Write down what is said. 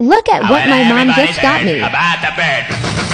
Look at what my mom just got me. About the.